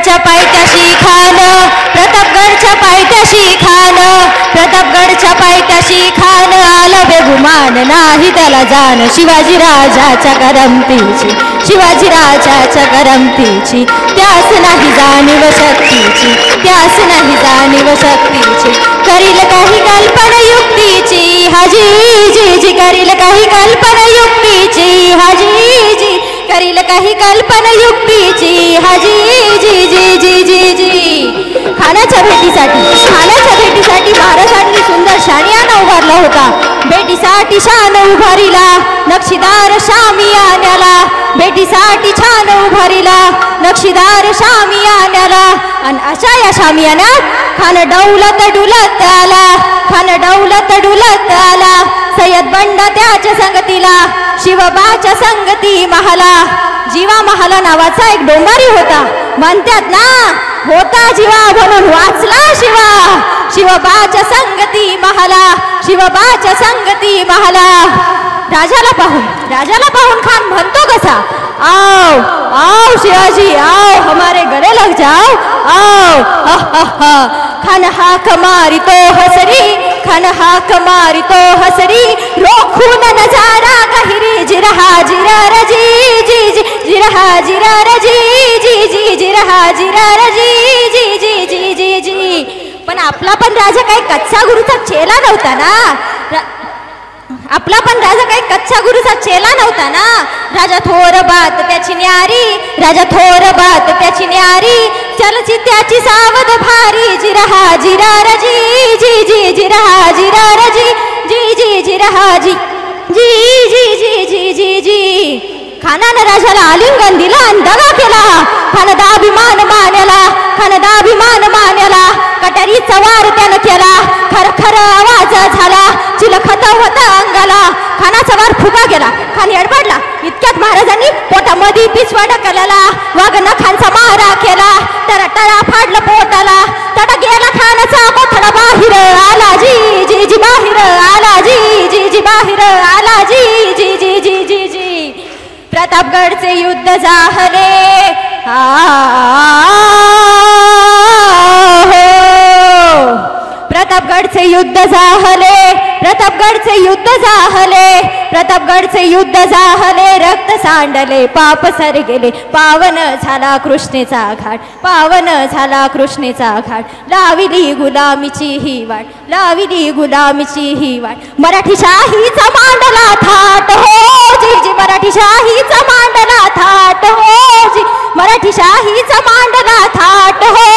प्रतापगडच्या पायथ्याशी खान प्रतापगडच्या पायथ्याशी खान प्रतापगडच्या पायथ्याशी खान आलं बेगुमान नाही त्याला जाण. शिवाजी राजाच्या करमतीची शिवाजी राजाच्या करमतीची त्यास नाही जाणीव शक्तीची त्यास नाही जाणीव शक्तीची. करील काही कल्पना युक्तीची हाजी जी जी करील काही कल्पना युक्तीची हाजी जी करील काही कल्पना युक्तीची जी खाण्याच्या भेटीसाठी खाण्याच्या भेटीसाठी महाराजांनी सुंदर शानियाना उभारला होता. भेटीसाठी शान उभारीला नक्षीदार शामियान्याला भेटीसाठी छान उभारीला नक्षीदार शामियान्याला आणि अशा या शामियान्यात खान डौलत डुलत आला खान डौलत डुलत आला. सय्यद बंड त्याच्या संगतीला शिवबाच्या संगती महाला. जीवा महाला नावाचा एक डोंगारी होता. म्हणतात ना होता जीवा म्हणून वाचला शिवा. शिवबाच्या संगती महाला शिवबाच्या संगती महाला. राजाला पाहून राजाला पाहून खान म्हणतो कसा आओ आओ शिवाजी आओ हमारे गले लग जाओ आओ हा, हा, हा. खान हाक मारितो हसरी खन हाक मारितो हसरी रोखून नजारा गहिरी जिरहा जिरा रजी जी जी जिरहा जिरा रजी जी जी जिरहा जिरा रजी जी जी जी जी जी पण आपला पण राजा काही कच्चा गुरुचा चेला नव्हता ना? आपला पण राजा काही कच्चा गुरुचा चेला नव्हता ना? राजा थोर बात त्याची न्यारी राजा थोर बात त्याची न्यारी चलची त्याची सावध भारी जिरहा जिरा रजी जी जी जिरहा जिरा रजी जी जी जिरहा जी जी जी जी जी जी जी. खानानं राजाला आलिंगन दिला आणि दगा केला. खानदा अभिमान मानला खानदा अभिमान मानला कटारीचा वार त्यानं केला. खर खर आवाज झाला. चिलखत होता अंगाला. खानाचा वार फुगा गेला. खान अडबडला इतक्यात महाराजांनी पोटामध्ये पिसवा ढकलला वाघ खानचा मारा प्रतापगडचे युद्ध जाहले हो. प्रतापगडचे युद्ध जाहले प्रतापगडचे युद्ध जाहले प्रतापगडचे युद्ध जाहले रक्त सांडले. पाप सर गेले. पावन झाला कृष्णेचा घाट. पावन झाला कृष्णेचा घाट. लाविली गुलामीची ही वाट. लाविली गुलामीची ही वाट. मराठी शाहीचा मांडला थाट. हो. मराठी शाहीचा मांडला थाट हो जी मराठी शाहीचा मांडला थाट हो